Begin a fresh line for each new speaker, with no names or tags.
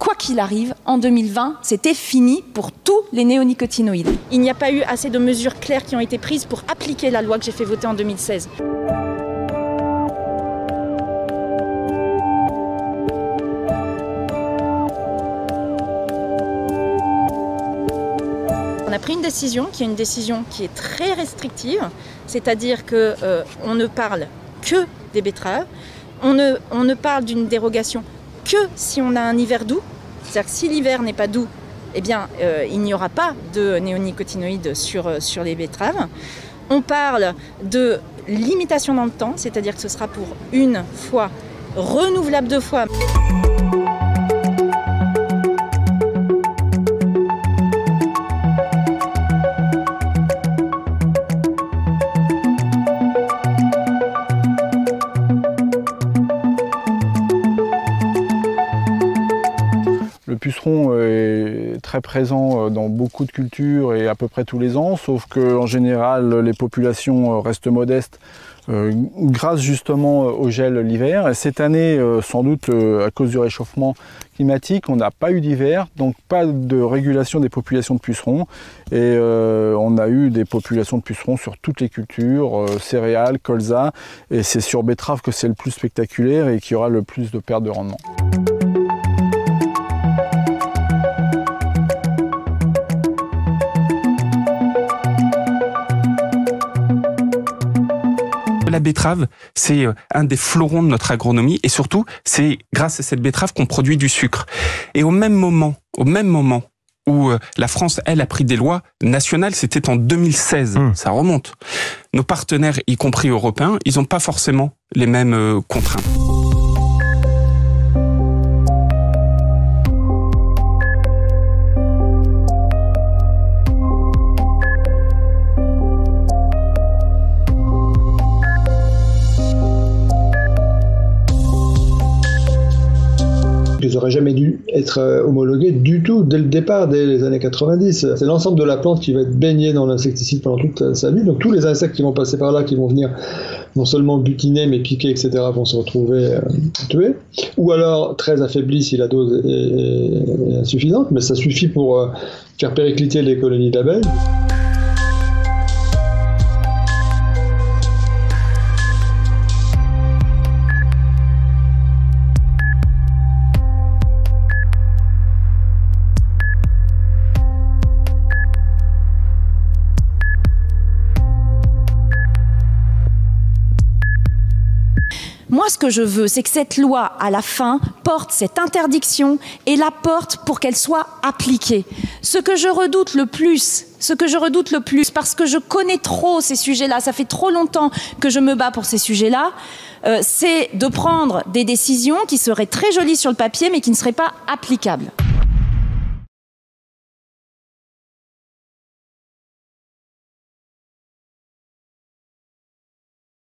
quoi qu'il arrive, en 2020, c'était fini pour tous les néonicotinoïdes. Il n'y a pas eu assez de mesures claires qui ont été prises pour appliquer la loi que j'ai fait voter en 2016. On a pris une décision qui est une décision qui est très restrictive, c'est-à-dire qu'on euh, ne parle que des betteraves, on on ne parle d'une dérogation que si on a un hiver doux, c'est-à-dire que si l'hiver n'est pas doux, eh bien, euh, il n'y aura pas de néonicotinoïdes euh, sur les betteraves. On parle de limitation dans le temps, c'est-à-dire que ce sera pour une fois, renouvelable deux fois.
Puceron est très présent euh, dans beaucoup de cultures et à peu près tous les ans, sauf qu'en général les populations euh, restent modestes euh, grâce justement au gel l'hiver. Cette année, sans doute à cause du réchauffement climatique, on n'a pas eu d'hiver, donc pas de régulation des populations de pucerons. Et on a eu des populations de pucerons sur toutes les cultures, céréales, colza, et c'est sur betterave que c'est le plus spectaculaire et qui aura le plus de pertes de rendement.
La betterave, c'est euh, un des fleurons de notre agronomie et surtout, c'est grâce à cette betterave qu'on produit du sucre. Et au même moment, au même moment où euh, la France, elle, a pris des lois nationales, c'était en 2016, mmh. ça remonte. Nos partenaires, y compris européens, ils n'ont pas forcément les mêmes euh, contraintes.
Ils n'auraient jamais dû être euh, homologués du tout dès le départ, dès les années 90. C'est l'ensemble de la plante qui va être baignée dans l'insecticide pendant toute sa vie. Donc tous les insectes qui vont passer par là, qui vont venir non seulement butiner, mais piquer, etc., vont se retrouver euh, tués. Ou alors très affaiblis si la dose est, insuffisante, mais ça suffit pour euh, faire péricliter les colonies d'abeilles.
Moi, ce que je veux, c'est que cette loi, à la fin, porte cette interdiction et la porte pour qu'elle soit appliquée. Ce que je redoute le plus, ce que je redoute le plus, parce que je connais trop ces sujets-là, ça fait trop longtemps que je me bats pour ces sujets-là, euh, c'est de prendre des décisions qui seraient très jolies sur le papier, mais qui ne seraient pas applicables.